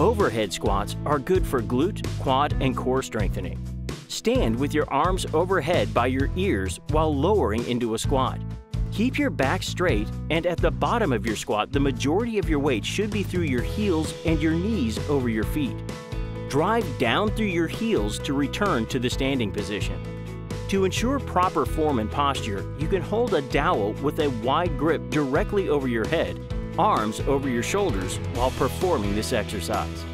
Overhead squats are good for glute, quad, and core strengthening. Stand with your arms overhead by your ears while lowering into a squat. Keep your back straight, and at the bottom of your squat, the majority of your weight should be through your heels and your knees over your feet. Drive down through your heels to return to the standing position. To ensure proper form and posture, you can hold a dowel with a wide grip directly over your head, arms over your shoulders while performing this exercise.